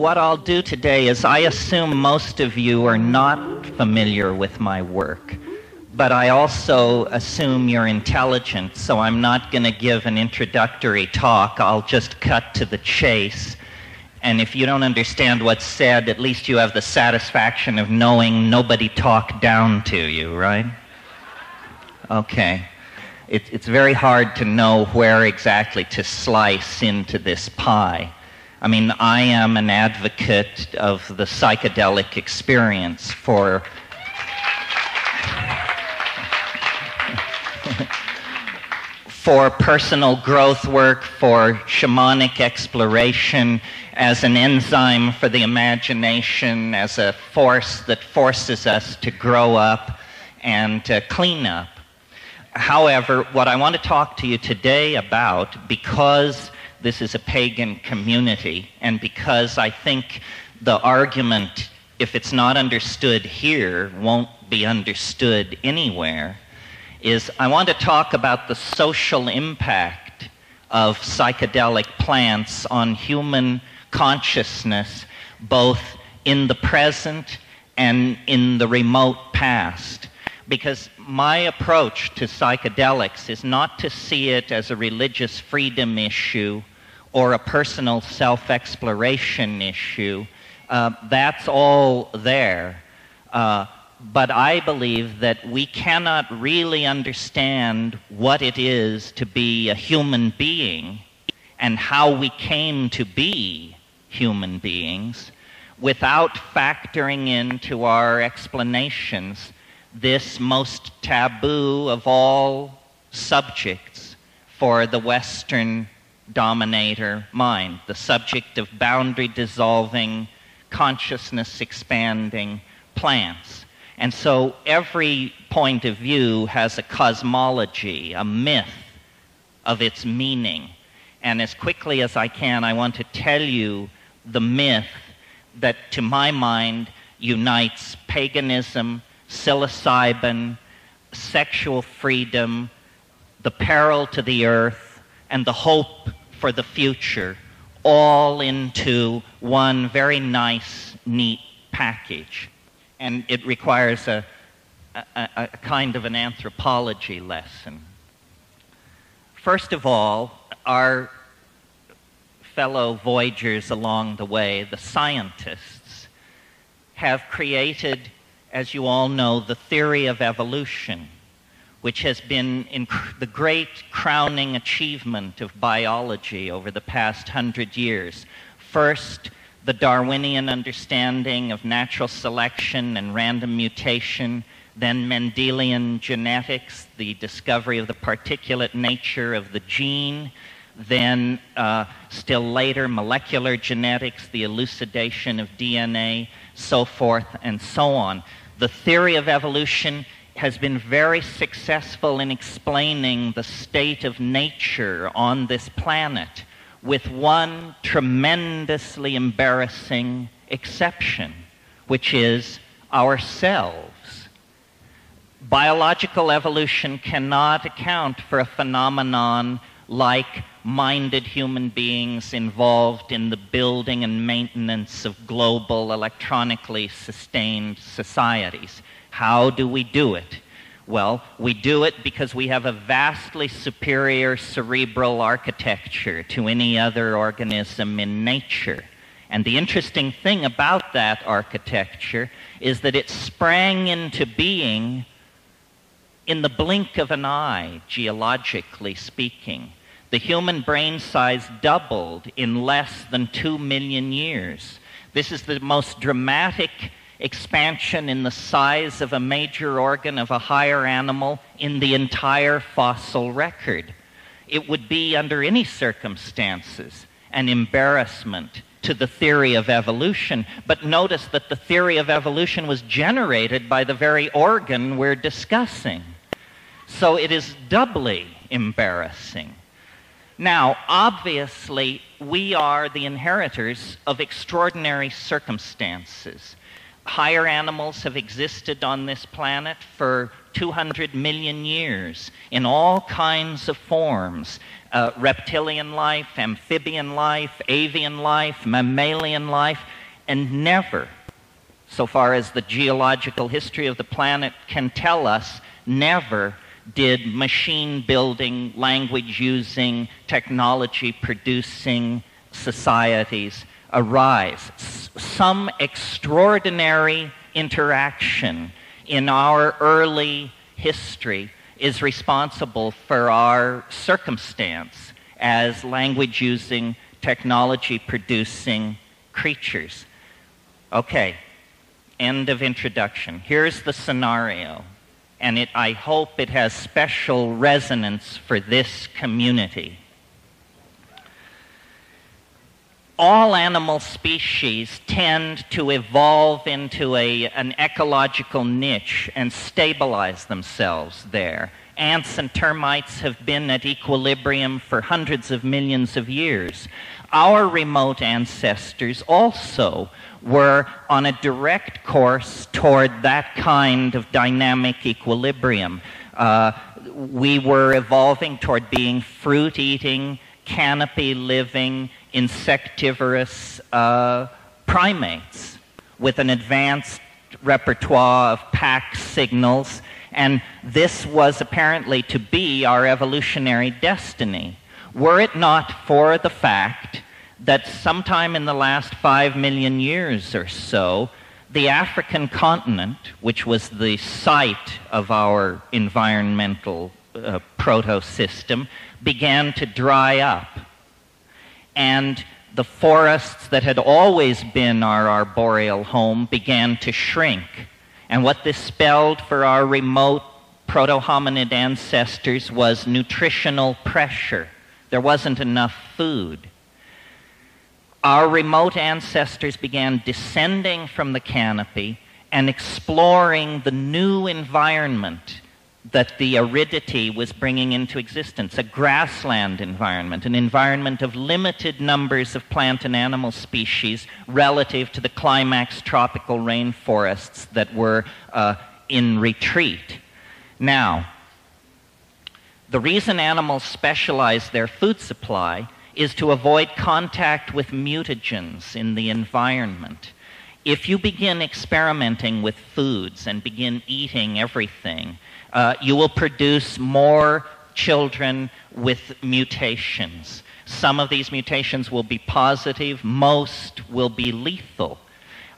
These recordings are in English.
what I'll do today is I assume most of you are not familiar with my work, but I also assume you're intelligent, so I'm not going to give an introductory talk. I'll just cut to the chase. And if you don't understand what's said, at least you have the satisfaction of knowing nobody talked down to you, right? Okay. It, it's very hard to know where exactly to slice into this pie. I mean, I am an advocate of the psychedelic experience for for personal growth work, for shamanic exploration, as an enzyme for the imagination, as a force that forces us to grow up and to clean up. However, what I want to talk to you today about, because this is a pagan community, and because I think the argument, if it's not understood here, won't be understood anywhere, is I want to talk about the social impact of psychedelic plants on human consciousness, both in the present and in the remote past. Because my approach to psychedelics is not to see it as a religious freedom issue or a personal self exploration issue. Uh, that's all there. Uh, but I believe that we cannot really understand what it is to be a human being and how we came to be human beings without factoring into our explanations this most taboo of all subjects for the Western dominator mind, the subject of boundary dissolving, consciousness expanding plants. And so every point of view has a cosmology, a myth of its meaning. And as quickly as I can, I want to tell you the myth that, to my mind, unites paganism, psilocybin, sexual freedom, the peril to the earth, and the hope for the future all into one very nice, neat package. And it requires a, a, a, kind of an anthropology lesson. First of all, our fellow voyagers along the way, the scientists, have created, as you all know, the theory of evolution which has been the great crowning achievement of biology over the past hundred years. First, the Darwinian understanding of natural selection and random mutation, then Mendelian genetics, the discovery of the particulate nature of the gene, then uh, still later molecular genetics, the elucidation of DNA, so forth and so on. The theory of evolution has been very successful in explaining the state of nature on this planet, with one tremendously embarrassing exception, which is ourselves. Biological evolution cannot account for a phenomenon like minded human beings involved in the building and maintenance of global electronically sustained societies. How do we do it? Well, we do it because we have a vastly superior cerebral architecture to any other organism in nature. And the interesting thing about that architecture is that it sprang into being in the blink of an eye, geologically speaking. The human brain size doubled in less than two million years. This is the most dramatic expansion in the size of a major organ of a higher animal in the entire fossil record. It would be, under any circumstances, an embarrassment to the theory of evolution. But notice that the theory of evolution was generated by the very organ we're discussing. So it is doubly embarrassing. Now, obviously, we are the inheritors of extraordinary circumstances higher animals have existed on this planet for 200 million years in all kinds of forms uh, reptilian life, amphibian life, avian life, mammalian life, and never, so far as the geological history of the planet can tell us, never did machine building, language using, technology producing societies arise. S- some extraordinary interaction in our early history is responsible for our circumstance as language using, technology producing creatures. Okay, end of introduction. Here's the scenario, and it, I hope it has special resonance for this community. All animal species tend to evolve into a, an ecological niche and stabilize themselves there. Ants and termites have been at equilibrium for hundreds of millions of years. Our remote ancestors also were on a direct course toward that kind of dynamic equilibrium. Uh, we were evolving toward being fruit eating, canopy living, insectivorous uh, primates with an advanced repertoire of pack signals, and this was apparently to be our evolutionary destiny. Were it not for the fact that sometime in the last five million years or so, the African continent, which was the site of our environmental uh, proto system, began to dry up and the forests that had always been our arboreal home began to shrink. And what this spelled for our remote proto hominid ancestors was nutritional pressure. There wasn't enough food. Our remote ancestors began descending from the canopy and exploring the new environment that the aridity was bringing into existence a grassland environment, an environment of limited numbers of plant and animal species relative to the climax tropical rainforests that were uh, in retreat. Now, the reason animals specialize their food supply is to avoid contact with mutagens in the environment. If you begin experimenting with foods and begin eating everything, uh, you will produce more children with mutations. Some of these mutations will be positive, most will be lethal.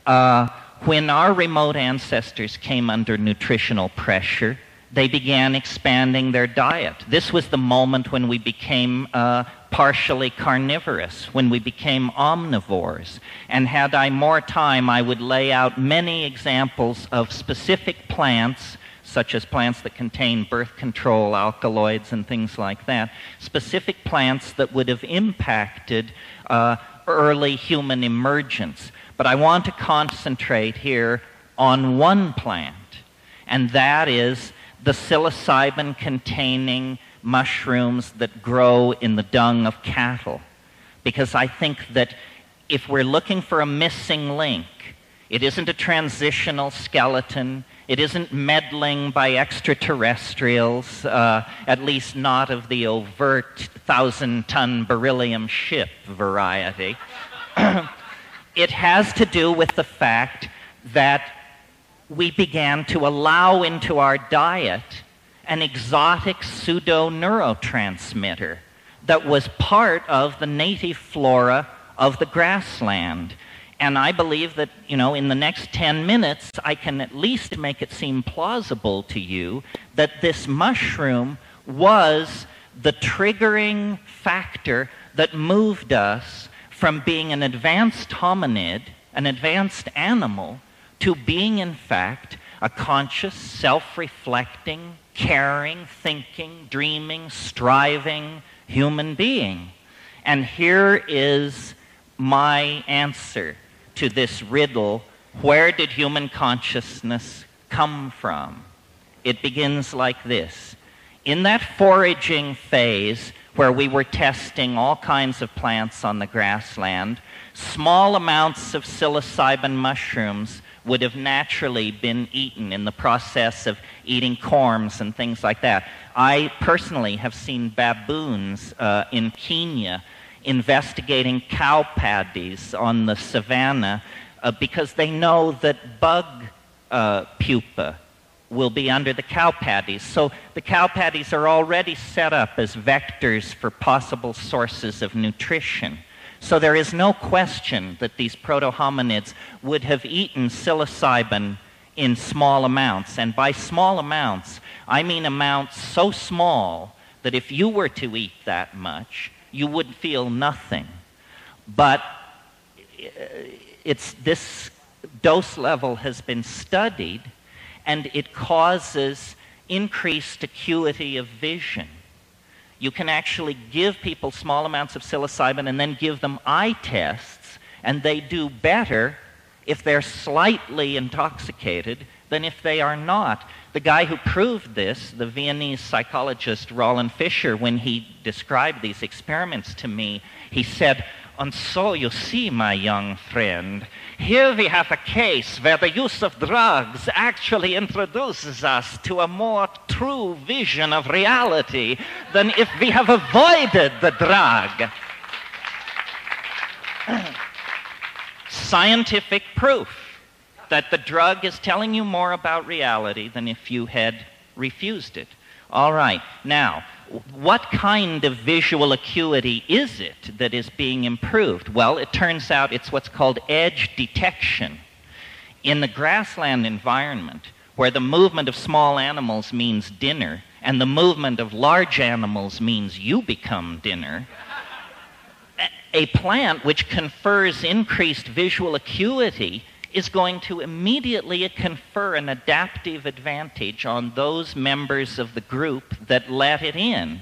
Uh, when our remote ancestors came under nutritional pressure, they began expanding their diet. This was the moment when we became uh, partially carnivorous, when we became omnivores. And had I more time, I would lay out many examples of specific plants such as plants that contain birth control alkaloids and things like that, specific plants that would have impacted uh, early human emergence. But I want to concentrate here on one plant, and that is the psilocybin containing mushrooms that grow in the dung of cattle. Because I think that if we're looking for a missing link, it isn't a transitional skeleton. It isn't meddling by extraterrestrials, uh, at least not of the overt thousand ton beryllium ship variety. it has to do with the fact that we began to allow into our diet an exotic pseudo neurotransmitter that was part of the native flora of the grassland and I believe that, you know, in the next 10 minutes, I can at least make it seem plausible to you that this mushroom was the triggering factor that moved us from being an advanced hominid, an advanced animal, to being, in fact, a conscious, self reflecting, caring, thinking, dreaming, striving human being. And here is my answer to this riddle where did human consciousness come from? It begins like this. In that foraging phase, where we were testing all kinds of plants on the grassland, small amounts of psilocybin mushrooms would have naturally been eaten in the process of eating corms and things like that. I personally have seen baboons uh, in Kenya investigating cow paddies on the savannah uh, because they know that bug uh, pupa will be under the cow patties. So the cow patties are already set up as vectors for possible sources of nutrition. So there is no question that these proto-hominids would have eaten psilocybin in small amounts. And by small amounts, I mean amounts so small that if you were to eat that much, you would feel nothing. But uh, it's, this dose level has been studied and it causes increased acuity of vision. You can actually give people small amounts of psilocybin and then give them eye tests, and they do better if they're slightly intoxicated than if they are not. The guy who proved this, the Viennese psychologist Roland Fischer, when he described these experiments to me, he said, and so you see, my young friend, here we have a case where the use of drugs actually introduces us to a more true vision of reality than if we have avoided the drug. Scientific proof that the drug is telling you more about reality than if you had refused it. All right, now, what kind of visual acuity is it that is being improved? Well, it turns out it's what's called edge detection. In the grassland environment, where the movement of small animals means dinner, and the movement of large animals means you become dinner, a plant which confers increased visual acuity is going to immediately confer an adaptive advantage on those members of the group that let it in.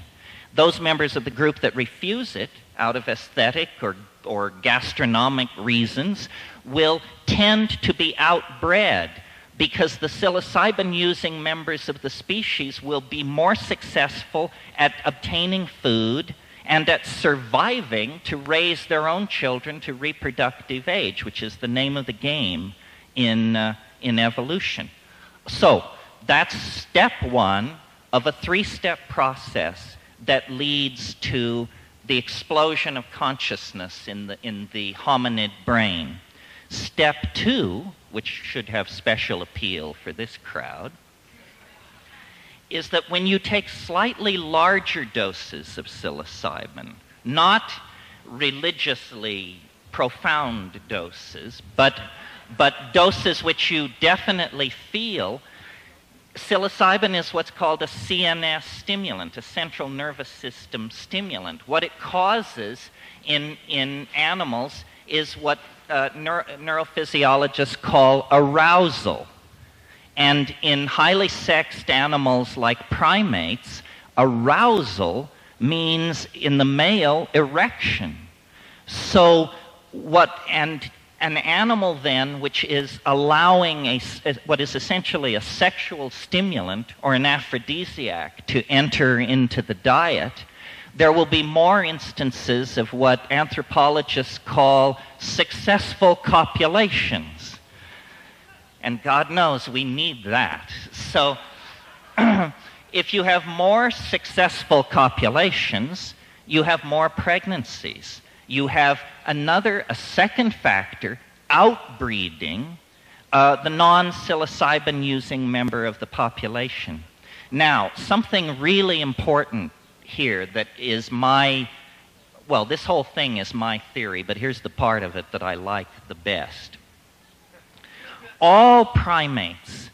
Those members of the group that refuse it out of aesthetic or, or gastronomic reasons will tend to be outbred because the psilocybin using members of the species will be more successful at obtaining food and at surviving to raise their own children to reproductive age, which is the name of the game in, uh, in evolution. So, that's step one of a three step process that leads to the explosion of consciousness in the, in the hominid brain. Step two, which should have special appeal for this crowd, is that when you take slightly larger doses of psilocybin, not religiously profound doses, but, but doses which you definitely feel, psilocybin is what's called a CNS stimulant, a central nervous system stimulant. What it causes in, in animals is what uh, neuro- neurophysiologists call arousal. And in highly sexed animals like primates, arousal means in the male erection. So, what, and an animal then which is allowing a, what is essentially a sexual stimulant or an aphrodisiac to enter into the diet, there will be more instances of what anthropologists call successful copulations. And God knows we need that. So, if you have more successful copulations, you have more pregnancies. You have another, a second factor, outbreeding uh, the non psilocybin using member of the population. Now, something really important here that is my, well, this whole thing is my theory, but here's the part of it that I like the best all primates,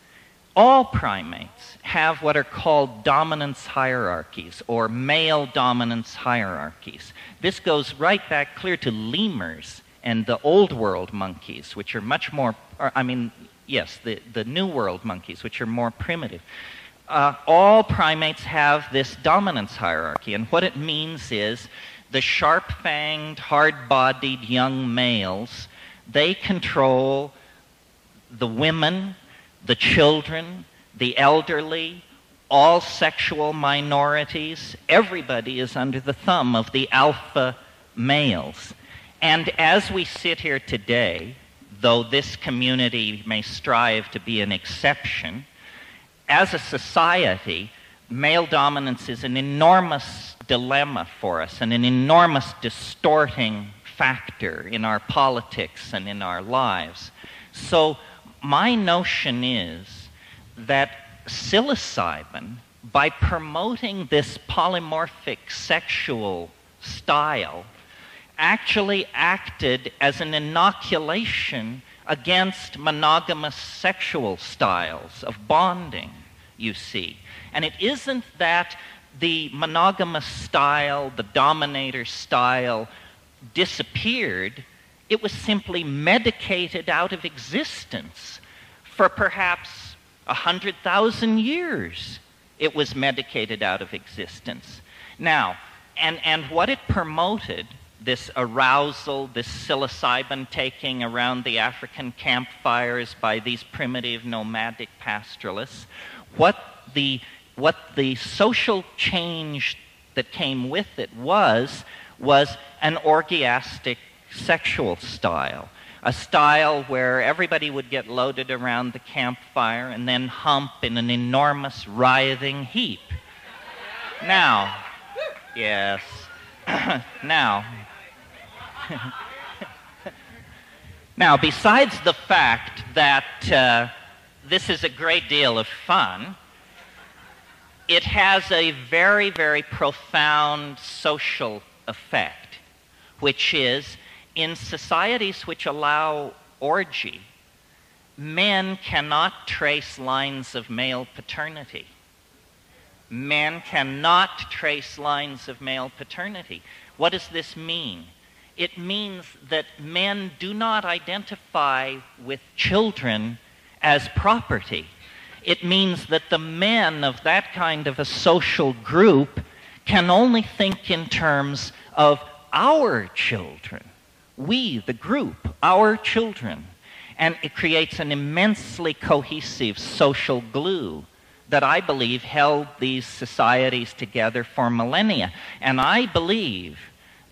all primates have what are called dominance hierarchies or male dominance hierarchies. This goes right back clear to lemurs and the old world monkeys, which are much more, I mean, yes, the, the new world monkeys, which are more primitive. Uh, all primates have this dominance hierarchy, and what it means is the sharp fanged, hard bodied young males, they control the women, the children, the elderly, all sexual minorities, everybody is under the thumb of the alpha males. And as we sit here today, though this community may strive to be an exception, as a society, male dominance is an enormous dilemma for us and an enormous distorting factor in our politics and in our lives. So, my notion is that psilocybin, by promoting this polymorphic sexual style, actually acted as an inoculation against monogamous sexual styles of bonding, you see. And it isn't that the monogamous style, the dominator style, disappeared, it was simply medicated out of existence for perhaps a hundred thousand years. It was medicated out of existence. Now, and, and what it promoted, this arousal, this psilocybin taking around the African campfires by these primitive nomadic pastoralists, what the, what the social change that came with it was, was an orgiastic sexual style. A style where everybody would get loaded around the campfire and then hump in an enormous writhing heap. Now, yes, now, now, besides the fact that uh, this is a great deal of fun, it has a very, very profound social effect, which is in societies which allow orgy, men cannot trace lines of male paternity. Men cannot trace lines of male paternity. What does this mean? It means that men do not identify with children as property. It means that the men of that kind of a social group can only think in terms of our children. We, the group, our children. And it creates an immensely cohesive social glue that I believe held these societies together for millennia. And I believe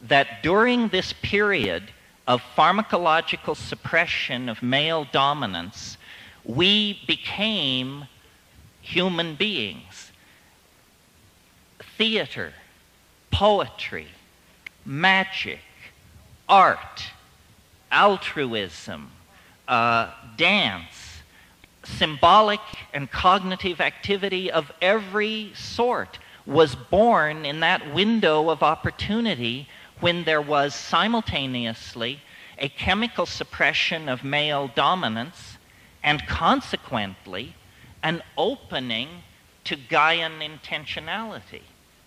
that during this period of pharmacological suppression of male dominance, we became human beings. Theater, poetry, magic, art, altruism, uh, dance, symbolic and cognitive activity of every sort was born in that window of opportunity when there was simultaneously a chemical suppression of male dominance and consequently an opening to Gaian intentionality,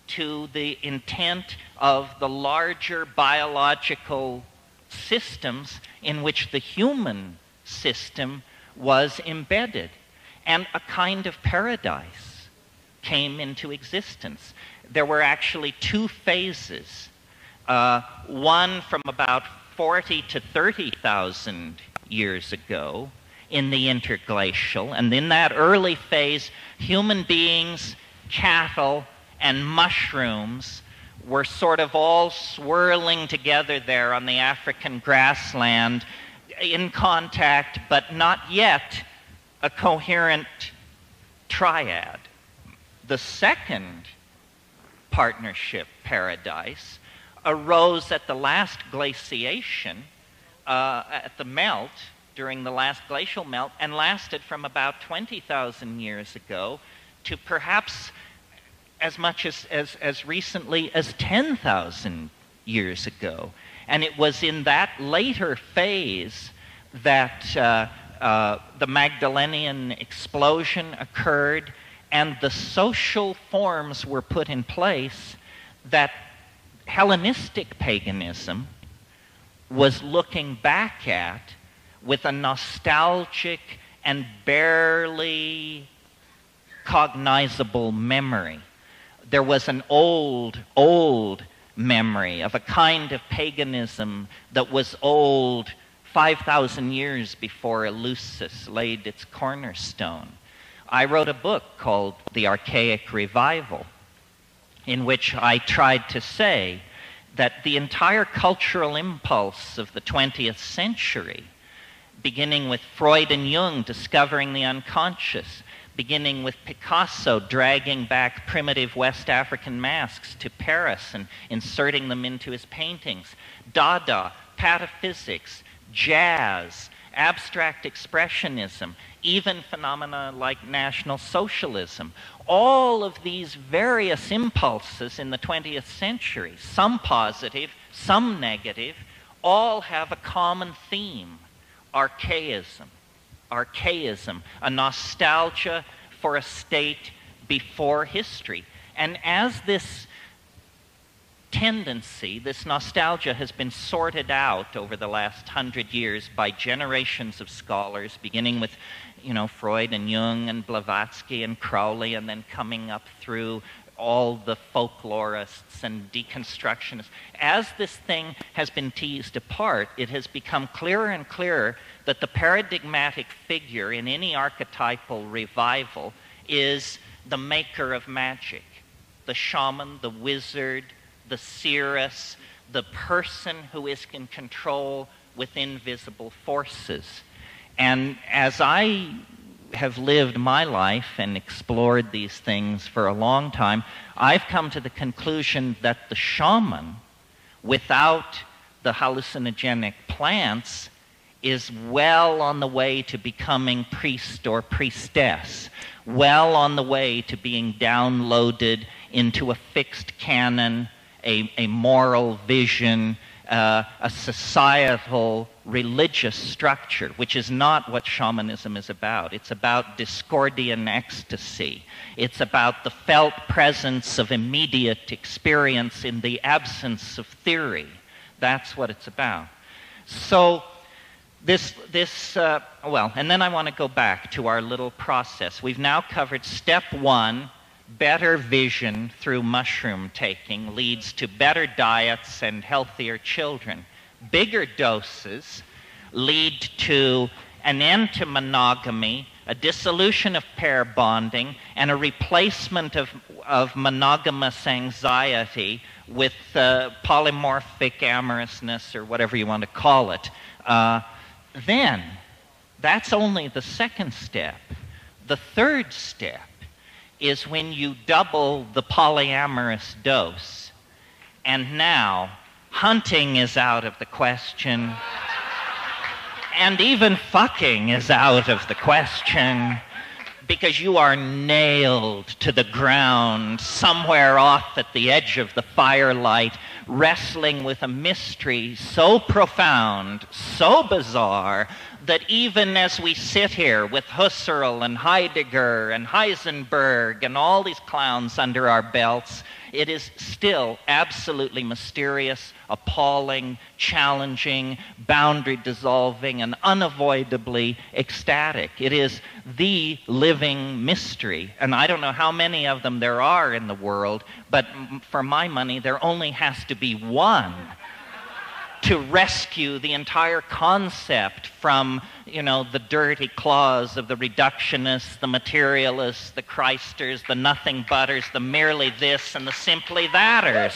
to the intent of the larger biological systems in which the human system was embedded. And a kind of paradise came into existence. There were actually two phases. Uh, one from about 40 to 30,000 years ago in the interglacial. And in that early phase, human beings, cattle, and mushrooms were sort of all swirling together there on the African grassland in contact, but not yet a coherent triad. The second partnership paradise arose at the last glaciation, uh, at the melt, during the last glacial melt, and lasted from about 20,000 years ago to perhaps as much as, as, as recently as 10,000 years ago. And it was in that later phase that uh, uh, the Magdalenian explosion occurred and the social forms were put in place that Hellenistic paganism was looking back at with a nostalgic and barely cognizable memory. There was an old, old memory of a kind of paganism that was old 5,000 years before Eleusis laid its cornerstone. I wrote a book called The Archaic Revival, in which I tried to say that the entire cultural impulse of the 20th century beginning with Freud and Jung discovering the unconscious, beginning with Picasso dragging back primitive West African masks to Paris and inserting them into his paintings, Dada, pataphysics, jazz, abstract expressionism, even phenomena like National Socialism. All of these various impulses in the 20th century, some positive, some negative, all have a common theme archaism. Archaism, a nostalgia for a state before history. And as this tendency, this nostalgia, has been sorted out over the last hundred years by generations of scholars, beginning with you know, Freud and Jung and Blavatsky and Crowley, and then coming up through all the folklorists and deconstructionists. As this thing has been teased apart, it has become clearer and clearer that the paradigmatic figure in any archetypal revival is the maker of magic, the shaman, the wizard, the seeress, the person who is in control with invisible forces. And as I have lived my life and explored these things for a long time, I've come to the conclusion that the shaman, without the hallucinogenic plants, is well on the way to becoming priest or priestess, well on the way to being downloaded into a fixed canon, a, a moral vision, uh, a societal religious structure, which is not what shamanism is about. It's about Discordian ecstasy. It's about the felt presence of immediate experience in the absence of theory. That's what it's about. So, this, this uh, well, and then I want to go back to our little process. We've now covered step one better vision through mushroom taking leads to better diets and healthier children. Bigger doses lead to an end to monogamy, a dissolution of pair bonding, and a replacement of, of monogamous anxiety with uh, polymorphic amorousness or whatever you want to call it. Uh, then, that's only the second step. The third step is when you double the polyamorous dose. And now, hunting is out of the question. And even fucking is out of the question because you are nailed to the ground somewhere off at the edge of the firelight, wrestling with a mystery so profound, so bizarre, that even as we sit here with Husserl and Heidegger and Heisenberg and all these clowns under our belts, it is still absolutely mysterious, appalling, challenging, boundary dissolving, and unavoidably ecstatic. It is the living mystery. And I don't know how many of them there are in the world, but for my money, there only has to be one to rescue the entire concept from, you know, the dirty claws of the reductionists, the materialists, the Christers, the nothing butters, the merely this and the simply thaters.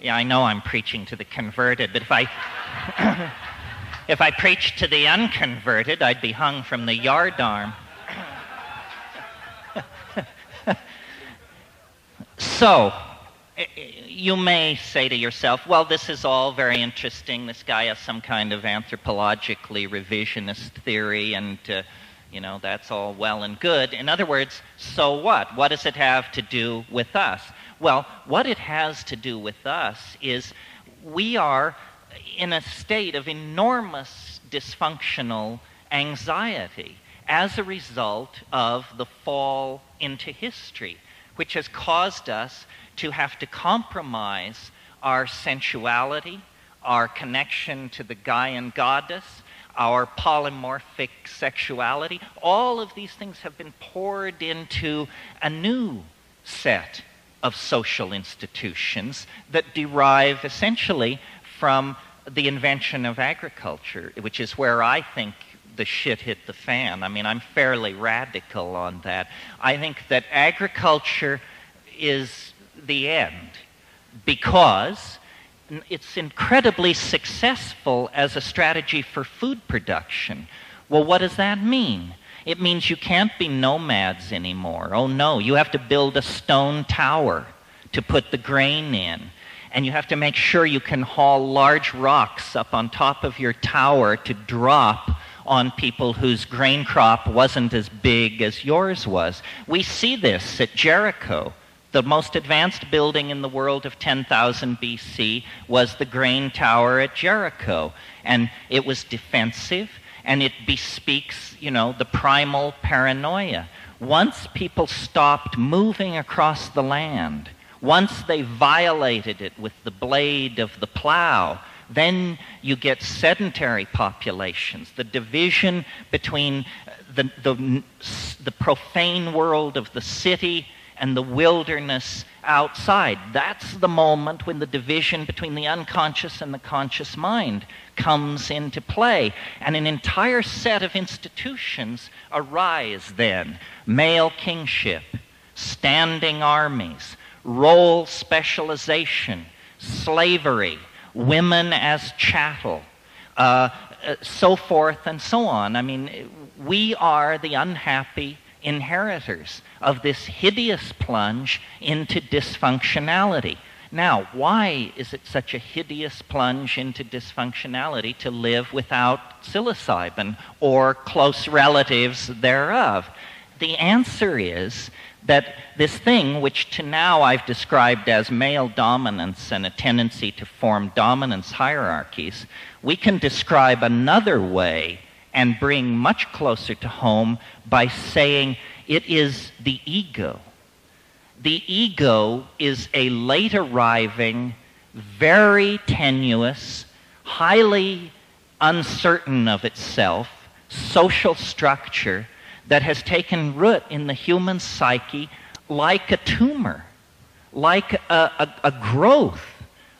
Yeah, I know I'm preaching to the converted, but if I if I preached to the unconverted, I'd be hung from the yardarm. So, you may say to yourself, well, this is all very interesting. This guy has some kind of anthropologically revisionist theory, and, uh, you know, that's all well and good. In other words, so what? What does it have to do with us? Well, what it has to do with us is we are in a state of enormous dysfunctional anxiety as a result of the fall into history which has caused us to have to compromise our sensuality, our connection to the Gaian goddess, our polymorphic sexuality. All of these things have been poured into a new set of social institutions that derive essentially from the invention of agriculture, which is where I think the shit hit the fan. I mean, I'm fairly radical on that. I think that agriculture is the end because it's incredibly successful as a strategy for food production. Well, what does that mean? It means you can't be nomads anymore. Oh no, you have to build a stone tower to put the grain in. And you have to make sure you can haul large rocks up on top of your tower to drop on people whose grain crop wasn't as big as yours was. We see this at Jericho. The most advanced building in the world of 10,000 BC was the grain tower at Jericho. And it was defensive, and it bespeaks, you know, the primal paranoia. Once people stopped moving across the land, once they violated it with the blade of the plow, then you get sedentary populations. The division between uh, the, the, the profane world of the city and the wilderness outside. That's the moment when the division between the unconscious and the conscious mind comes into play. And an entire set of institutions arise then male kingship, standing armies, role specialization, slavery, women as chattel, uh, uh, so forth and so on. I mean, we are the unhappy inheritors of this hideous plunge into dysfunctionality. Now, why is it such a hideous plunge into dysfunctionality to live without psilocybin or close relatives thereof? The answer is that this thing, which to now I've described as male dominance and a tendency to form dominance hierarchies, we can describe another way and bring much closer to home by saying it is the ego. The ego is a late arriving, very tenuous, highly uncertain of itself social structure that has taken root in the human psyche like a tumor, like a, a, a growth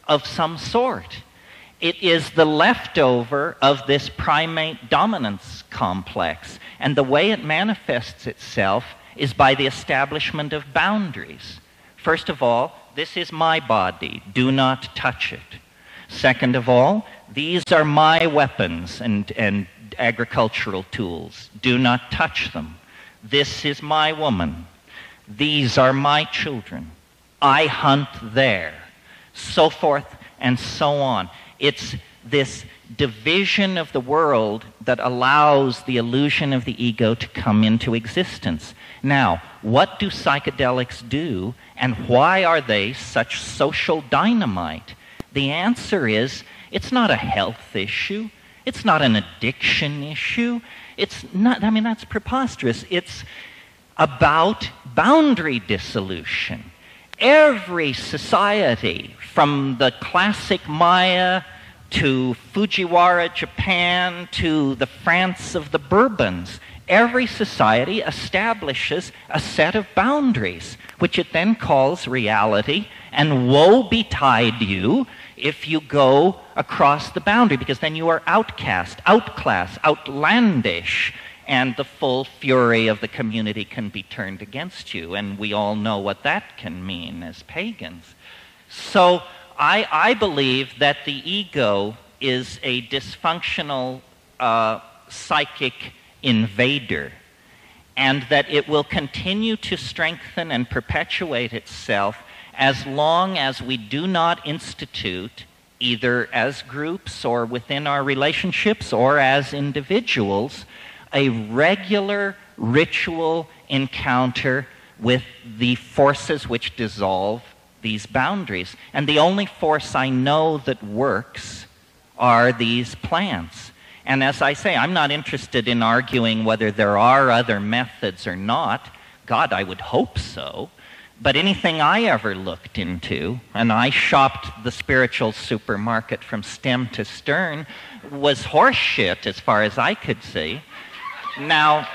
of some sort. It is the leftover of this primate dominance complex. And the way it manifests itself is by the establishment of boundaries. First of all, this is my body, do not touch it. Second of all, these are my weapons and, and agricultural tools. Do not touch them. This is my woman. These are my children. I hunt there. So forth and so on. It's this division of the world that allows the illusion of the ego to come into existence. Now, what do psychedelics do, and why are they such social dynamite? The answer is it's not a health issue. It's not an addiction issue. It's not, I mean, that's preposterous. It's about boundary dissolution. Every society, from the classic Maya to Fujiwara, Japan, to the France of the Bourbons, every society establishes a set of boundaries, which it then calls reality, and woe betide you if you go across the boundary, because then you are outcast, outclass, outlandish, and the full fury of the community can be turned against you. And we all know what that can mean as pagans. So I, I believe that the ego is a dysfunctional uh, psychic invader and that it will continue to strengthen and perpetuate itself as long as we do not institute, either as groups or within our relationships or as individuals, a regular ritual encounter with the forces which dissolve these boundaries. And the only force I know that works are these plants. And as I say, I'm not interested in arguing whether there are other methods or not. God, I would hope so. But anything I ever looked into, and I shopped the spiritual supermarket from stem to stern, was horseshit as far as I could see. Now,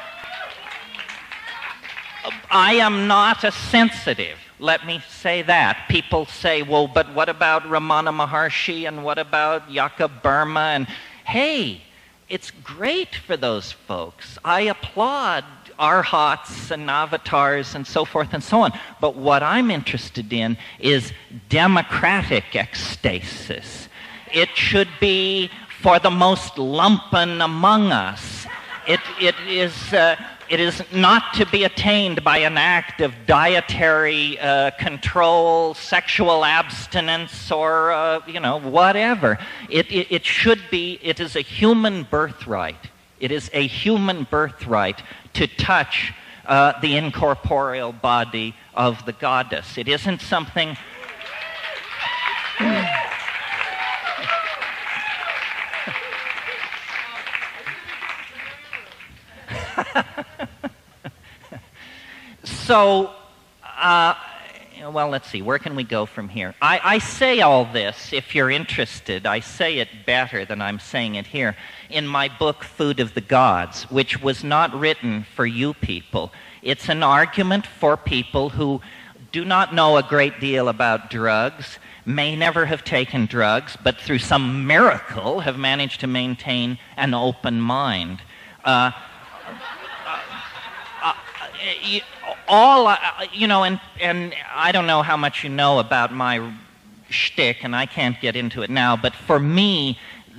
I am not a sensitive. Let me say that. People say, well, but what about Ramana Maharshi and what about Jakob Böhme? And hey, it's great for those folks. I applaud arhats and avatars and so forth and so on. But what I'm interested in is democratic ecstasis. It should be for the most lumpen among us. It, it is. Uh, it is not to be attained by an act of dietary uh, control, sexual abstinence, or, uh, you know, whatever. It, it, it should be, it is a human birthright. It is a human birthright to touch uh, the incorporeal body of the goddess. It isn't something. so, uh, well, let's see, where can we go from here? I, I, say all this, if you're interested, I say it better than I'm saying it here, in my book, Food of the Gods, which was not written for you people. It's an argument for people who do not know a great deal about drugs, may never have taken drugs, but through some miracle have managed to maintain an open mind. Uh, all, uh, you know, and, and I don't know how much you know about my shtick, and I can't get into it now, but for me,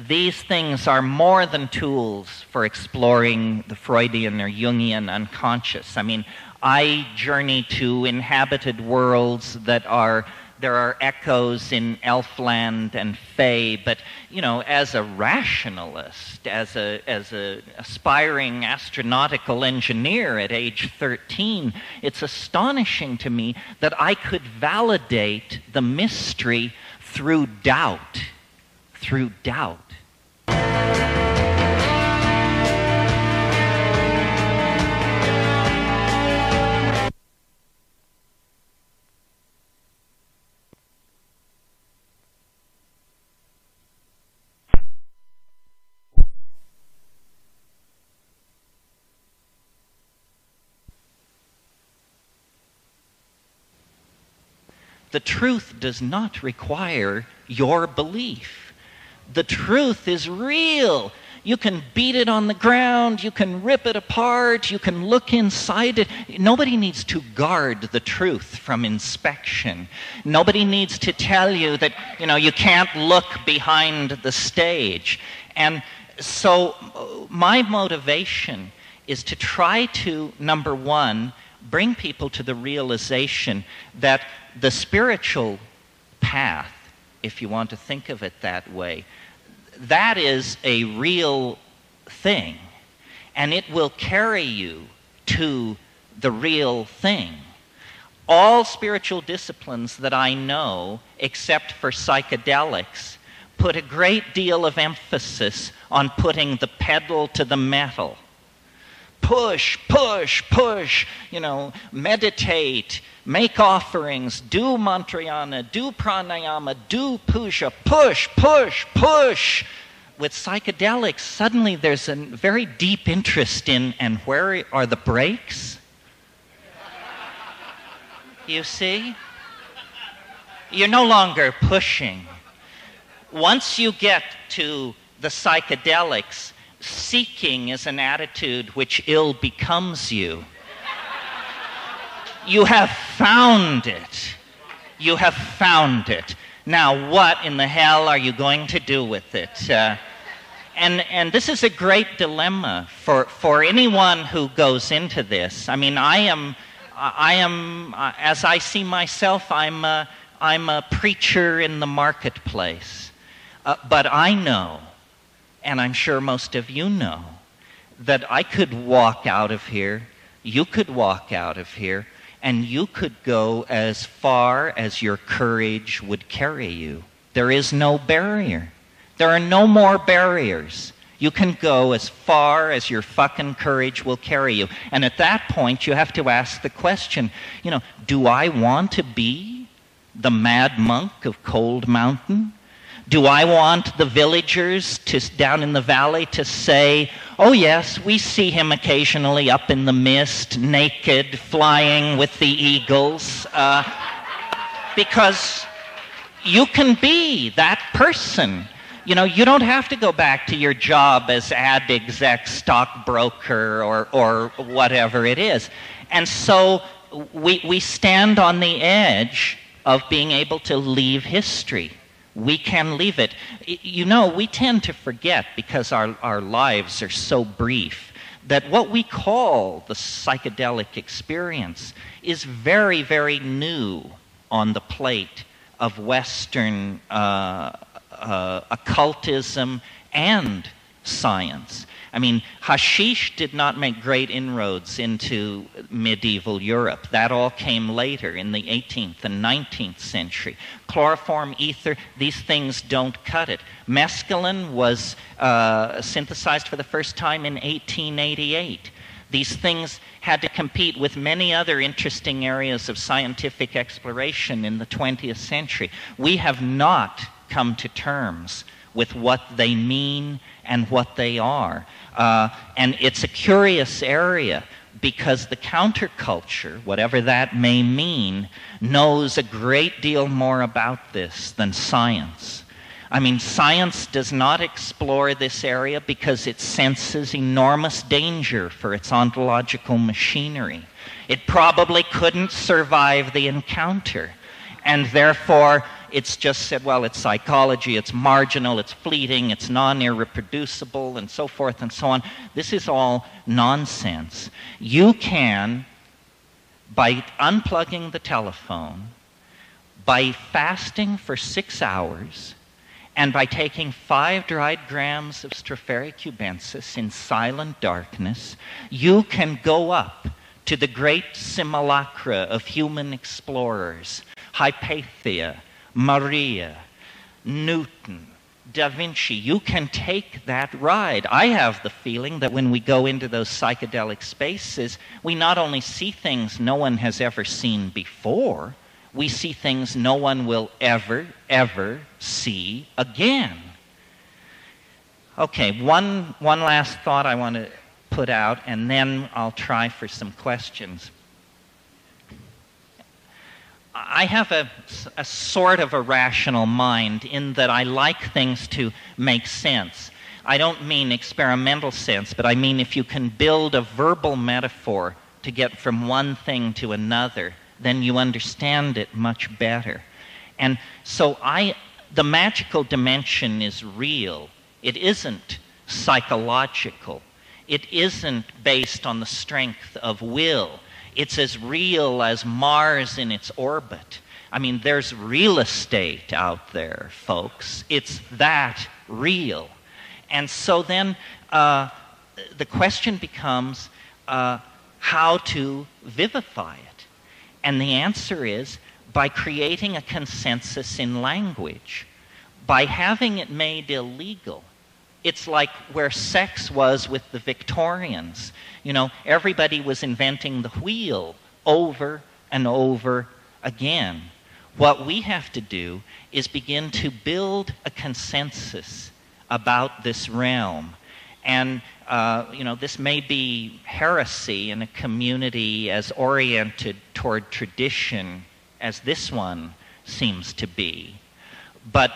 these things are more than tools for exploring the Freudian or Jungian unconscious. I mean, I journey to inhabited worlds that are there are echoes in Elfland and Fae, but you know, as a rationalist, as a as a aspiring astronautical engineer at age 13, it's astonishing to me that I could validate the mystery through doubt, through doubt. The truth does not require your belief. The truth is real. You can beat it on the ground, you can rip it apart, you can look inside it. Nobody needs to guard the truth from inspection. Nobody needs to tell you that, you know, you can't look behind the stage. And so my motivation is to try to number 1 bring people to the realization that the spiritual path, if you want to think of it that way, that is a real thing. And it will carry you to the real thing. All spiritual disciplines that I know, except for psychedelics, put a great deal of emphasis on putting the pedal to the metal push, push, push, you know, meditate, make offerings, do mantrayana, do pranayama, do puja, push, push, push. With psychedelics, suddenly there's a very deep interest in, and where are the brakes? You see? You're no longer pushing. Once you get to the psychedelics, seeking is an attitude which ill becomes you. You have found it. You have found it. Now, what in the hell are you going to do with it? Uh, and, and this is a great dilemma for, for anyone who goes into this. I mean, I am, I am uh, as I see myself, I'm a, I'm a preacher in the marketplace. Uh, but I know and I'm sure most of you know, that I could walk out of here, you could walk out of here, and you could go as far as your courage would carry you. There is no barrier. There are no more barriers. You can go as far as your fucking courage will carry you. And at that point, you have to ask the question you know, do I want to be the mad monk of Cold Mountain? Do I want the villagers to, down in the valley to say, oh, yes, we see him occasionally up in the mist, naked, flying with the eagles? Uh, because you can be that person. you know, you don't have to go back to your job as ad exec, stockbroker, or, or whatever it is. And so we, we stand on the edge of being able to leave history. We can leave it. You know, we tend to forget because our, our lives are so brief that what we call the psychedelic experience is very, very new on the plate of Western uh, uh, occultism and science. I mean, hashish did not make great inroads into medieval Europe. That all came later in the 18th and 19th century. Chloroform, ether, these things don't cut it. Mescaline was uh, synthesized for the first time in 1888. These things had to compete with many other interesting areas of scientific exploration in the 20th century. We have not come to terms with what they mean and what they are. Uh, and it's a curious area because the counterculture, whatever that may mean, knows a great deal more about this than science. I mean, science does not explore this area because it senses enormous danger for its ontological machinery. It probably couldn't survive the encounter. And therefore, it's just said, well, it's psychology, it's marginal, it's fleeting, it's non irreproducible, and so forth and so on. This is all nonsense. You can, by unplugging the telephone, by fasting for six hours, and by taking five dried grams of Stropharia cubensis in silent darkness, you can go up to the great simulacra of human explorers Hypatia, Maria, Newton, Da Vinci. You can take that ride. I have the feeling that when we go into those psychedelic spaces, we not only see things no one has ever seen before, we see things no one will ever, ever see again. Okay, one, one last thought I want to put out, and then I'll try for some questions. I have a, a, sort of a rational mind in that I like things to make sense. I don't mean experimental sense, but I mean if you can build a verbal metaphor to get from one thing to another, then you understand it much better. And so I, the magical dimension is real. It isn't psychological. It isn't based on the strength of will it's as real as Mars in its orbit. I mean, there's real estate out there, folks. It's that real. And so then uh, the question becomes uh, how to vivify it. And the answer is by creating a consensus in language, by having it made illegal. It's like where sex was with the Victorians. You know, everybody was inventing the wheel over and over again. What we have to do is begin to build a consensus about this realm. And, uh, you know, this may be heresy in a community as oriented toward tradition as this one seems to be. But,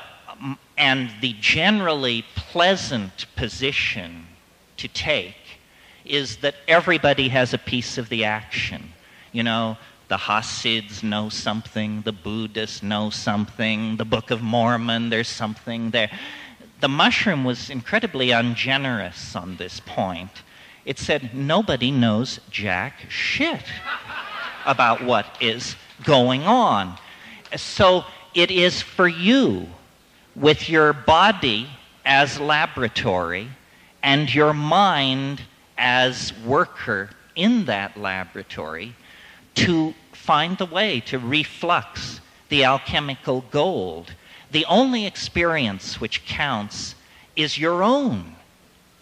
and the generally pleasant position to take is that everybody has a piece of the action. You know, the Hasids know something, the Buddhists know something, the Book of Mormon, there's something there. The mushroom was incredibly ungenerous on this point. It said nobody knows jack shit about what is going on. So it is for you, with your body as laboratory and your mind as worker in that laboratory to find the way to reflux the alchemical gold. The only experience which counts is your own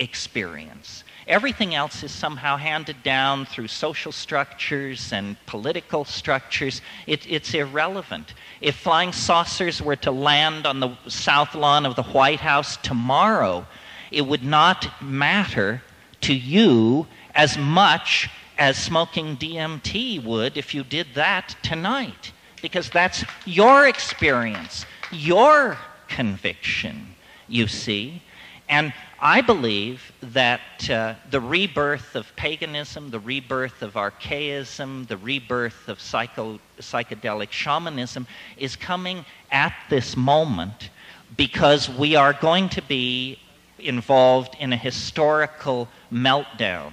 experience. Everything else is somehow handed down through social structures and political structures. It, it's irrelevant. If flying saucers were to land on the south lawn of the White House tomorrow, it would not matter to you as much as smoking DMT would if you did that tonight, because that's your experience, your conviction, you see. And I believe that uh, the rebirth of paganism, the rebirth of archaism, the rebirth of psycho- psychedelic shamanism is coming at this moment because we are going to be involved in a historical meltdown,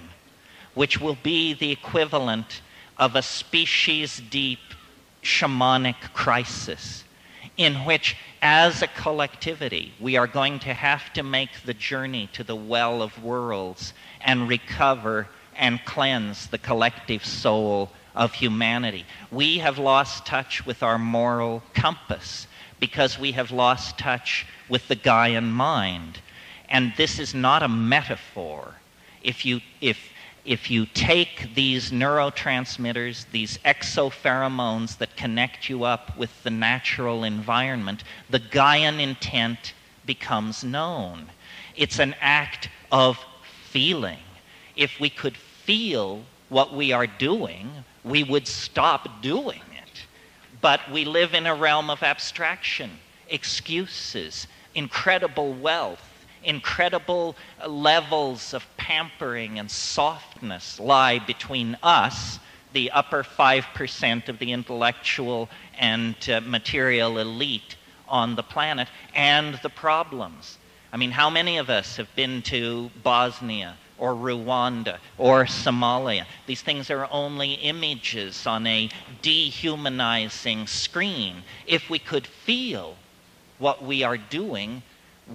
which will be the equivalent of a species deep shamanic crisis in which, as a collectivity, we are going to have to make the journey to the well of worlds and recover and cleanse the collective soul of humanity. We have lost touch with our moral compass because we have lost touch with the Gaian mind. And this is not a metaphor. If you, if, if you take these neurotransmitters, these exopheromones that connect you up with the natural environment, the Gaian intent becomes known. It's an act of feeling. If we could feel what we are doing, we would stop doing it. But we live in a realm of abstraction, excuses, incredible wealth, incredible levels of pampering and softness lie between us, the upper 5% of the intellectual and uh, material elite on the planet, and the problems. I mean, how many of us have been to Bosnia or Rwanda or Somalia? These things are only images on a dehumanizing screen. If we could feel what we are doing,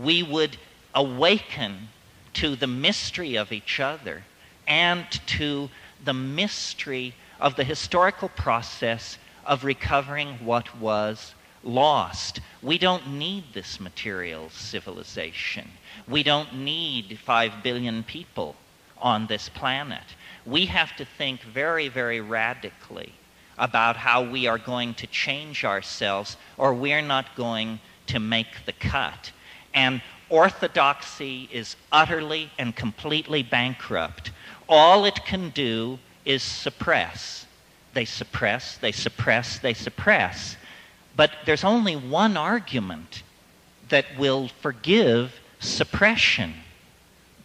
we would awaken to the mystery of each other and to the mystery of the historical process of recovering what was lost. We don't need this material civilization. We don't need five billion people on this planet. We have to think very, very radically about how we are going to change ourselves or we're not going to make the cut. And orthodoxy is utterly and completely bankrupt. All it can do is suppress. They suppress, they suppress, they suppress. But there's only one argument that will forgive suppression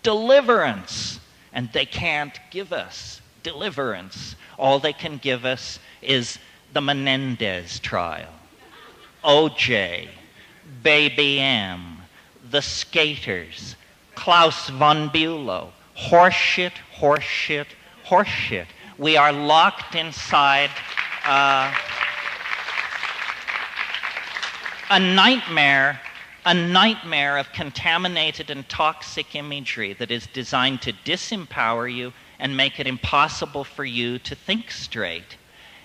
deliverance. And they can't give us deliverance. All they can give us is the Menendez trial, OJ, Baby M, the skaters, Klaus von Bülow. Horseshit, horseshit, horseshit. We are locked inside uh, a nightmare, a nightmare of contaminated and toxic imagery that is designed to disempower you and make it impossible for you to think straight.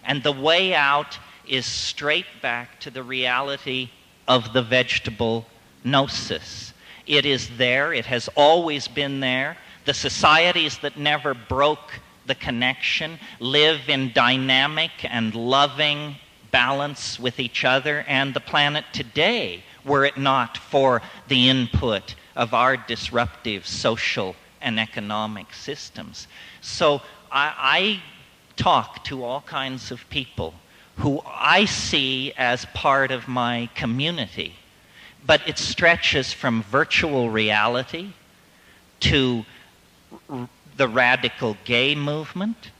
And the way out is straight back to the reality of the vegetable gnosis. It is there, it has always been there. The societies that never broke the connection live in dynamic and loving balance with each other and the planet today, were it not for the input of our disruptive social and economic systems. So I, I talk to all kinds of people who I see as part of my community but it stretches from virtual reality to r- the radical gay movement,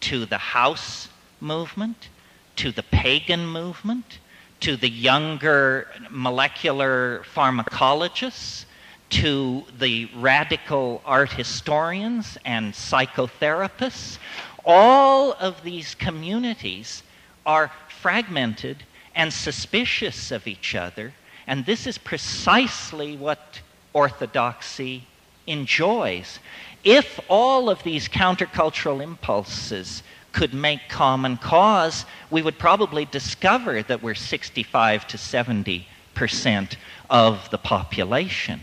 to the house movement, to the pagan movement, to the younger molecular pharmacologists, to the radical art historians and psychotherapists. All of these communities are fragmented and suspicious of each other and this is precisely what orthodoxy enjoys. If all of these countercultural impulses could make common cause, we would probably discover that we're 65 to 70 percent of the population.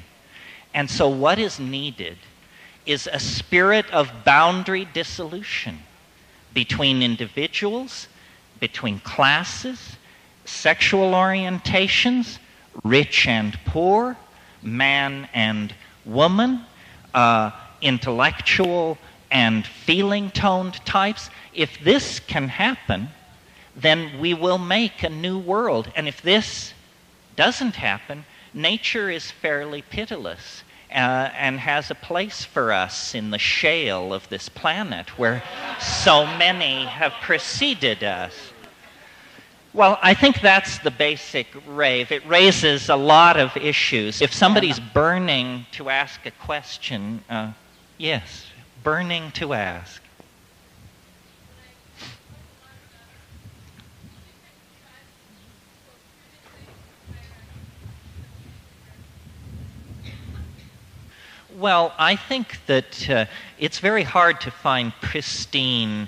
And so, what is needed is a spirit of boundary dissolution between individuals, between classes, sexual orientations, rich and poor, man and woman, uh, intellectual and feeling toned types. If this can happen, then we will make a new world. And if this doesn't happen, nature is fairly pitiless. Uh, and has a place for us in the shale of this planet where so many have preceded us. Well, I think that's the basic rave. It raises a lot of issues. If somebody's burning to ask a question, uh, yes, burning to ask. Well, I think that uh, it's very hard to find pristine,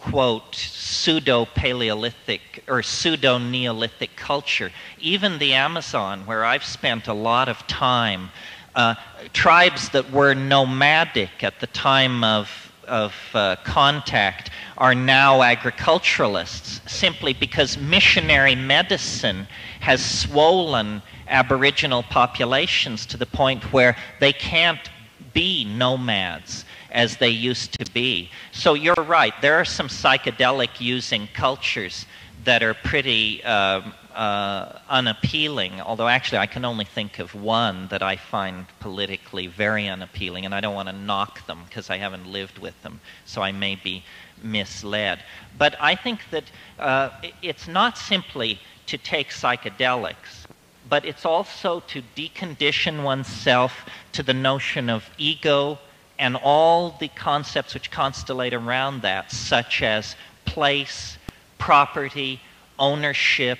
quote, pseudo Paleolithic or pseudo Neolithic culture. Even the Amazon, where I've spent a lot of time, uh, tribes that were nomadic at the time of, of uh, contact are now agriculturalists simply because missionary medicine has swollen Aboriginal populations to the point where they can't be nomads as they used to be. So you're right, there are some psychedelic using cultures that are pretty uh, uh, unappealing, although actually I can only think of one that I find politically very unappealing, and I don't want to knock them because I haven't lived with them, so I may be misled. But I think that uh, it's not simply to take psychedelics but it's also to decondition oneself to the notion of ego and all the concepts which constellate around that, such as place, property, ownership,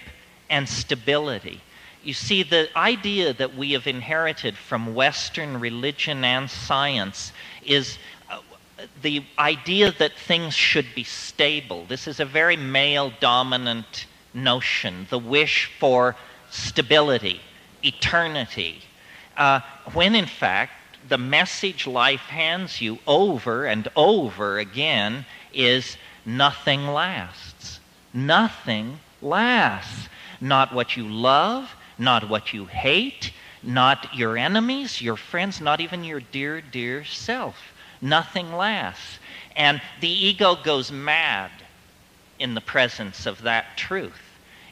and stability. You see, the idea that we have inherited from Western religion and science is uh, the idea that things should be stable. This is a very male dominant notion, the wish for stability, eternity, uh, when in fact the message life hands you over and over again is nothing lasts. Nothing lasts. Not what you love, not what you hate, not your enemies, your friends, not even your dear, dear self. Nothing lasts. And the ego goes mad in the presence of that truth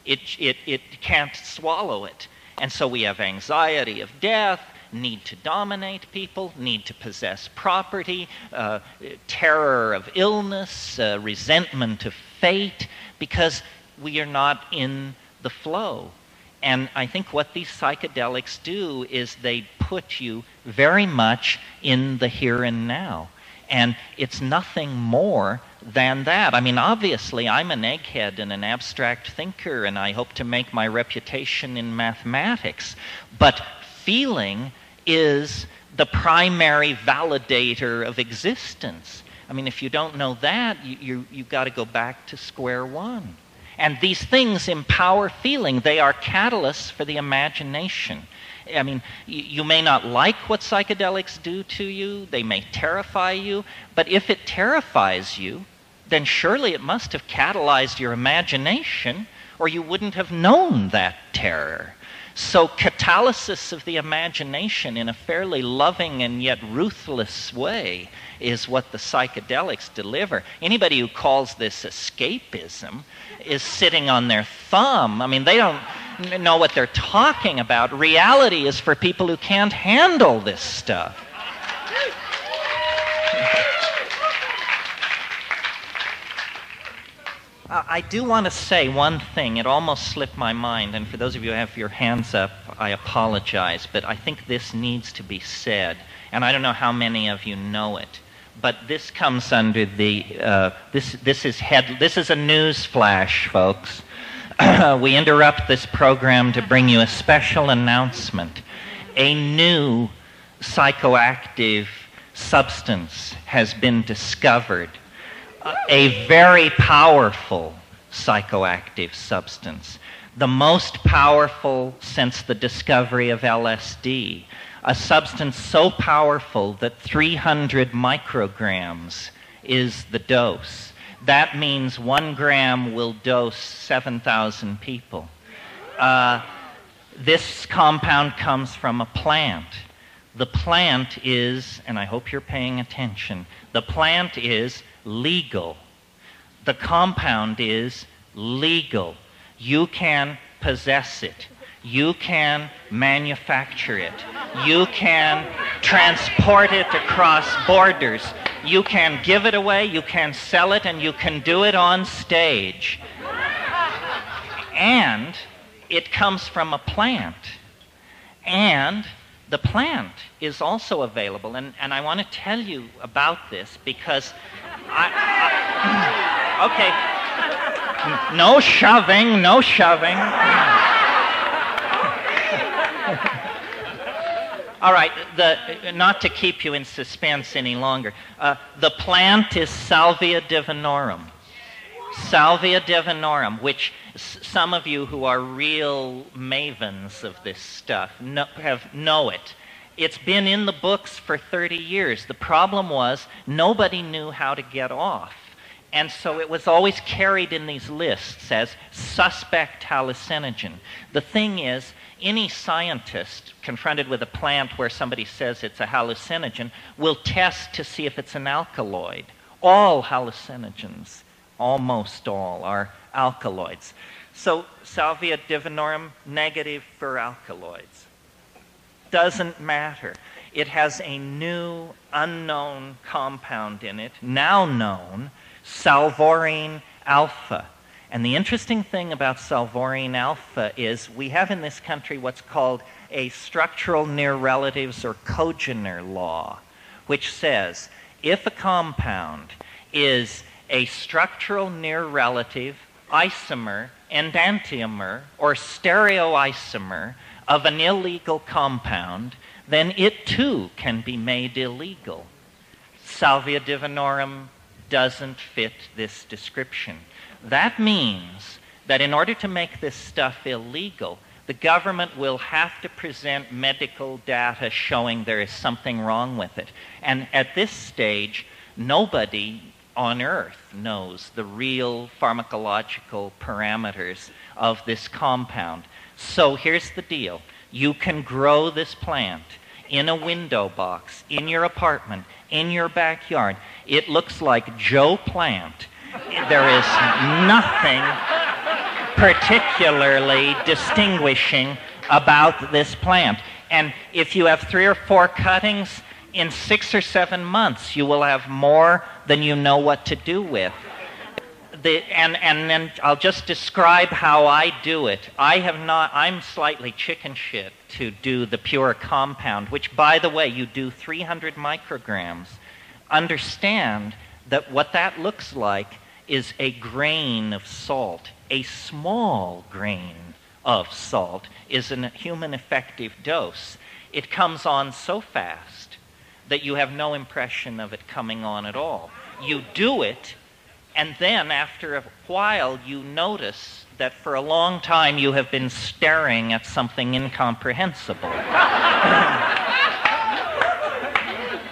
it, it, it can't swallow it. And so we have anxiety of death, need to dominate people, need to possess property, uh, terror of illness, uh, resentment of fate, because we are not in the flow. And I think what these psychedelics do is they put you very much in the here and now. And it's nothing more than that. I mean, obviously, I'm an egghead and an abstract thinker, and I hope to make my reputation in mathematics. But feeling is the primary validator of existence. I mean, if you don't know that, you, you, you've got to go back to square one. And these things empower feeling, they are catalysts for the imagination. I mean, you may not like what psychedelics do to you, they may terrify you, but if it terrifies you, then surely it must have catalyzed your imagination, or you wouldn't have known that terror. So, catalysis of the imagination in a fairly loving and yet ruthless way is what the psychedelics deliver. Anybody who calls this escapism is sitting on their thumb. I mean, they don't know what they're talking about. Reality is for people who can't handle this stuff. Uh, I do want to say one thing. It almost slipped my mind, and for those of you who have your hands up, I apologize, but I think this needs to be said, and I don't know how many of you know it. But this comes under the uh, this this is head this is a news flash, folks. we interrupt this program to bring you a special announcement. A new psychoactive substance has been discovered a very powerful psychoactive substance, the most powerful since the discovery of LSD, a substance so powerful that 300 micrograms is the dose. That means one gram will dose 7,000 people. Uh, this compound comes from a plant. The plant is, and I hope you're paying attention, the plant is legal. The compound is legal. You can possess it. You can manufacture it. You can transport it across borders. You can give it away, you can sell it, and you can do it on stage. And it comes from a plant. And the plant is also available. And, and I want to tell you about this because I, I okay, no shoving, no shoving. All right, the, not to keep you in suspense any longer. Uh, the plant is Salvia divinorum. Salvia divinorum, which some of you who are real mavens of this stuff know, have know it. It's been in the books for 30 years. The problem was nobody knew how to get off. And so it was always carried in these lists as suspect hallucinogen. The thing is, any scientist confronted with a plant where somebody says it's a hallucinogen will test to see if it's an alkaloid. All hallucinogens, almost all, are alkaloids. So Salvia divinorum, negative for alkaloids. Doesn't matter. It has a new, unknown compound in it, now known, salvinorin alpha. And the interesting thing about salvinorin alpha is we have in this country what's called a structural near relatives or congener law, which says if a compound is a structural near relative isomer enantiomer or stereoisomer of an illegal compound, then it too can be made illegal. Salvia divinorum doesn't fit this description. That means that in order to make this stuff illegal, the government will have to present medical data showing there is something wrong with it. And at this stage, nobody on earth knows the real pharmacological parameters of this compound. So here's the deal you can grow this plant in a window box, in your apartment, in your backyard. It looks like Joe Plant. There is nothing particularly distinguishing about this plant. And if you have three or four cuttings, in six or seven months, you will have more than you know what to do with. The, and, and then I'll just describe how I do it. I have not, I'm slightly chicken shit to do the pure compound, which, by the way, you do 300 micrograms. Understand that what that looks like is a grain of salt. A small grain of salt is a human effective dose. It comes on so fast that you have no impression of it coming on at all. You do it, and then after a while, you notice that for a long time you have been staring at something incomprehensible.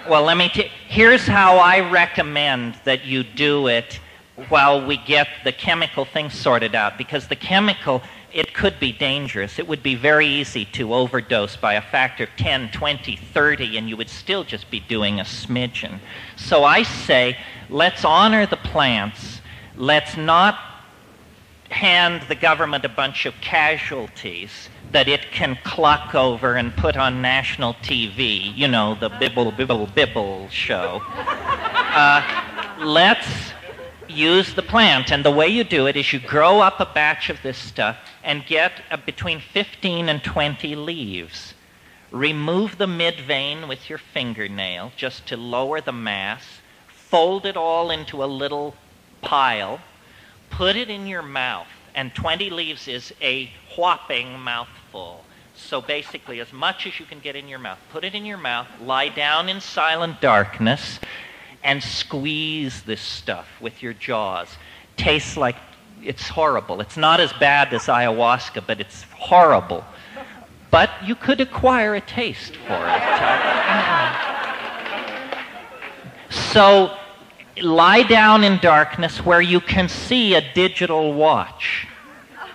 well, let me t- here's how I recommend that you do it while we get the chemical thing sorted out because the chemical it could be dangerous. It would be very easy to overdose by a factor of 10, 20, 30, and you would still just be doing a smidgen. So I say, let's honor the plants. Let's not hand the government a bunch of casualties that it can cluck over and put on national TV, you know, the bibble, bibble, bibble show. Uh, let's use the plant. And the way you do it is you grow up a batch of this stuff and get uh, between 15 and 20 leaves. Remove the mid vein with your fingernail just to lower the mass. Fold it all into a little pile. Put it in your mouth. And 20 leaves is a whopping mouthful. So basically, as much as you can get in your mouth, put it in your mouth, lie down in silent darkness, and squeeze this stuff with your jaws. Tastes like it's horrible. It's not as bad as ayahuasca, but it's horrible. But you could acquire a taste for it. so lie down in darkness where you can see a digital watch.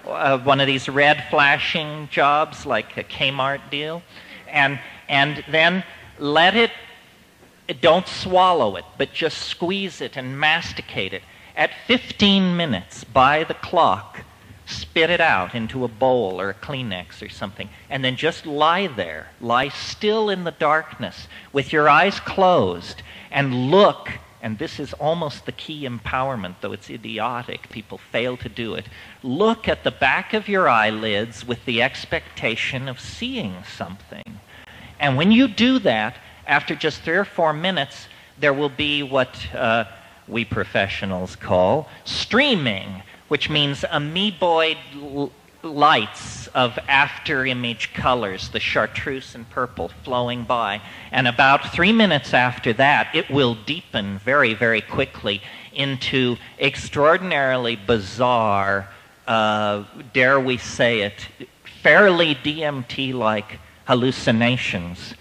Uh, one of these red flashing jobs like a Kmart deal. And, and then let it don't swallow it, but just squeeze it and masticate it. At 15 minutes by the clock, spit it out into a bowl or a Kleenex or something, and then just lie there, lie still in the darkness with your eyes closed, and look. And this is almost the key empowerment, though it's idiotic. People fail to do it. Look at the back of your eyelids with the expectation of seeing something. And when you do that, after just three or four minutes, there will be what uh, we professionals call streaming which means amoeboid l- lights of after image colors, the chartreuse and purple flowing by. And about three minutes after that, it will deepen very, very quickly into extraordinarily bizarre, uh, dare we say it, fairly DMT like hallucinations.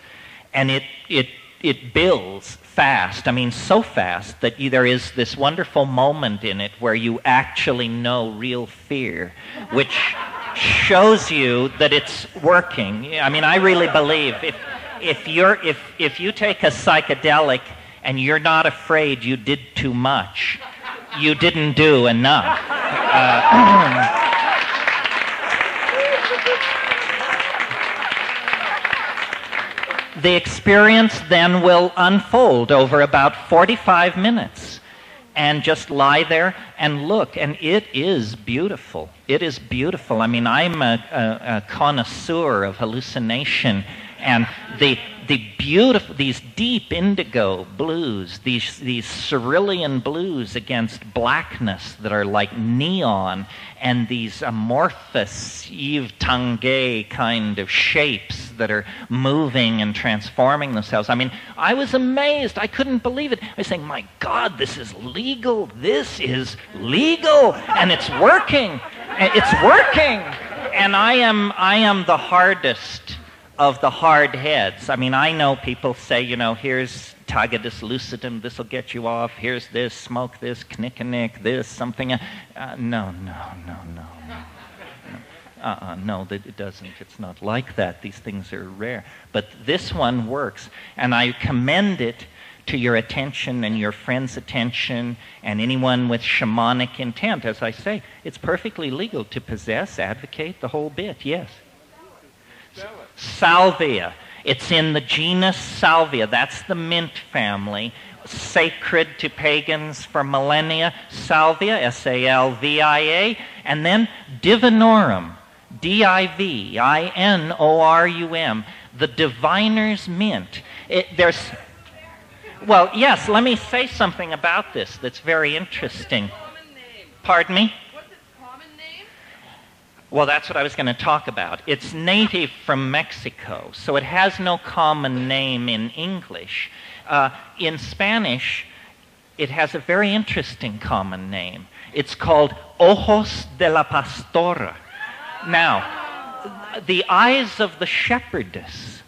And it, it, it builds fast. I mean, so fast that there is this wonderful moment in it where you actually know real fear, which shows you that it's working. I mean, I really believe if, if, you're, if, if you take a psychedelic and you're not afraid you did too much, you didn't do enough. Uh, the experience then will unfold over about 45 minutes and just lie there and look. And it is beautiful. It is beautiful. I mean, I'm a, a, a connoisseur of hallucination, and the the beautiful, these deep indigo blues, these, these cerulean blues against blackness that are like neon, and these amorphous Yves Tanguy kind of shapes that are moving and transforming themselves. I mean, I was amazed. I couldn't believe it. I was saying, my God, this is legal. This is legal. And it's working. It's working. And I am, I am the hardest of the hard heads. I mean, I know people say, you know, here's Tagetes lucidum, this will get you off, here's this, smoke this, knick this, something. Uh, no, no, no, no, no. Uh-uh, no, that it doesn't. It's not like that. These things are rare. But this one works, and I commend it to your attention and your friend's attention and anyone with shamanic intent. As I say, it's perfectly legal to possess, advocate, the whole bit, yes. Salvia. It's in the genus Salvia. That's the mint family. Sacred to pagans for millennia. Salvia, S A L V I A. And then Divinorum, D I V I N O R U M. The diviner's mint. It, there's, well, yes, let me say something about this that's very interesting. Pardon me? Well, that's what I was going to talk about. It's native from Mexico, so it has no common name in English. Uh, in Spanish, it has a very interesting common name. It's called Ojos de la Pastora. Now, the eyes of the shepherdess.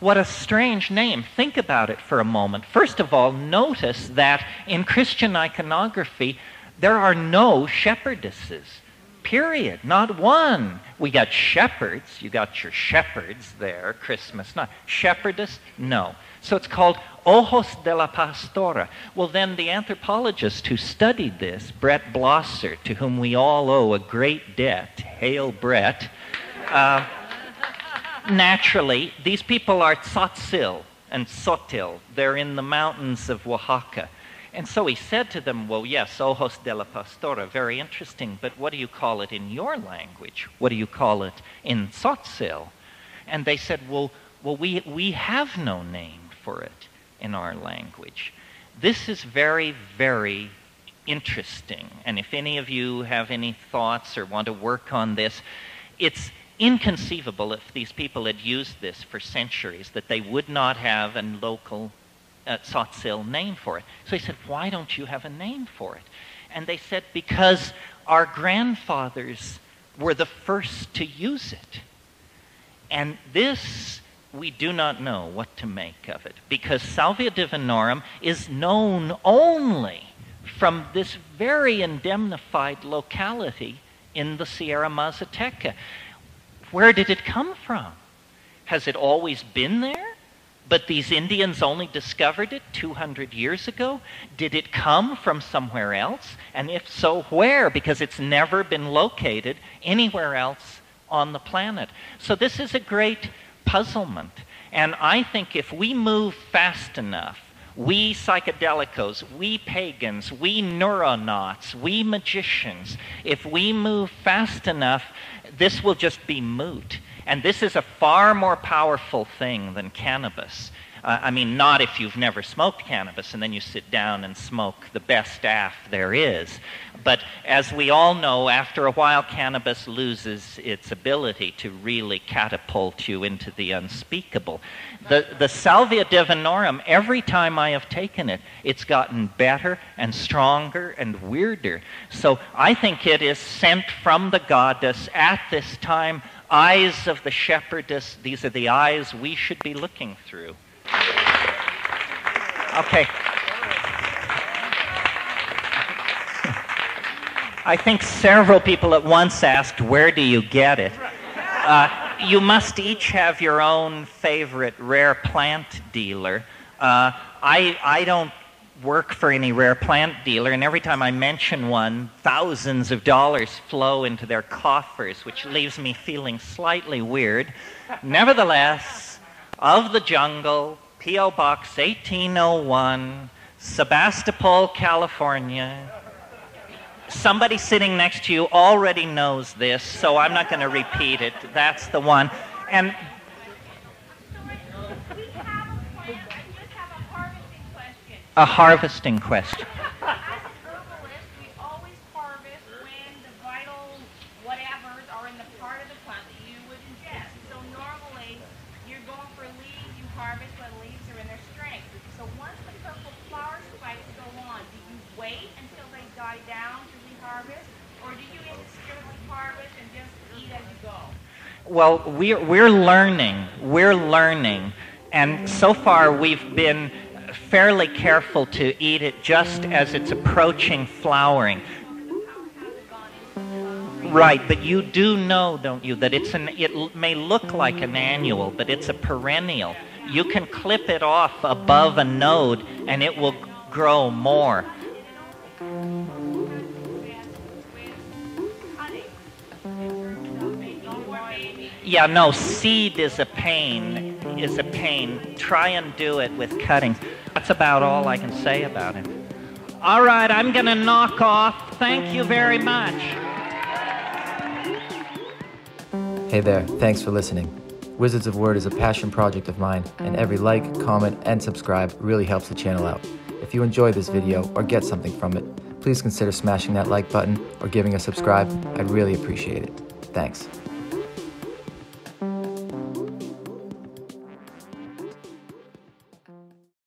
What a strange name. Think about it for a moment. First of all, notice that in Christian iconography, there are no shepherdesses. Period. Not one. We got shepherds. You got your shepherds there, Christmas. Not shepherdess? No. So it's called Ojos de la Pastora. Well, then the anthropologist who studied this, Bret Blosser, to whom we all owe a great debt, hail Bret, uh, naturally, these people are Tzotzil and Sotil. They're in the mountains of Oaxaca. And so he said to them, Well, yes, ojos de la pastora, very interesting, but what do you call it in your language? What do you call it in Tzotzil? And they said, Well, well we, we have no name for it in our language. This is very, very interesting. And if any of you have any thoughts or want to work on this, it's inconceivable if these people had used this for centuries that they would not have a local uh, name for it. So he said, Why don't you have a name for it? And they said, Because our grandfathers were the first to use it. And this, we do not know what to make of it, because Salvia divinorum is known only from this very indemnified locality in the Sierra Mazateca. Where did it come from? Has it always been there? But these Indians only discovered it 200 years ago? Did it come from somewhere else? And if so, where? Because it's never been located anywhere else on the planet. So this is a great puzzlement. And I think if we move fast enough, we psychedelicos, we pagans, we neuronauts, we magicians, if we move fast enough, this will just be moot. And this is a far more powerful thing than cannabis. Uh, I mean, not if you've never smoked cannabis and then you sit down and smoke the best aff there is. But as we all know, after a while, cannabis loses its ability to really catapult you into the unspeakable. The, the Salvia divinorum, every time I have taken it, it's gotten better and stronger and weirder. So I think it is sent from the goddess at this time eyes of the shepherdess. These are the eyes we should be looking through. Okay. I think several people at once asked, Where do you get it? Uh, you must each have your own favorite rare plant dealer. Uh, I, I don't work for any rare plant dealer, and every time I mention one, thousands of dollars flow into their coffers, which leaves me feeling slightly weird. Nevertheless, of the jungle, P.O. Box 1801, Sebastopol, California. Somebody sitting next to you already knows this, so I'm not going to repeat it. That's the one. And a harvesting question. Well, we're, in the part of the plant that you would ingest. So normally you go for leaves you harvest when leaves are in their strength. So once the purple flower spikes go on, do you wait until they die down to re harvest? Or do you interpret harvest and just eat as you go? Well, we we're learning. We're learning. And so far, we've been fairly careful to eat it just as it's approaching flowering. Right, but you do know, don't you, that it's an, it may look like an annual, but it's a perennial. You can clip it off above a node and it will grow more. Yeah, no, seed is a pain, is a pain. Try and do it with cuttings. That's about all I can say about it. All right, I'm going to knock off. Thank you very much. Hey there, thanks for listening. Wizards of Word is a passion project of mine, and every like, comment, and subscribe really helps the channel out. If you enjoy this video or get something from it, please consider smashing that like button or giving a subscribe. I'd really appreciate it. Thanks.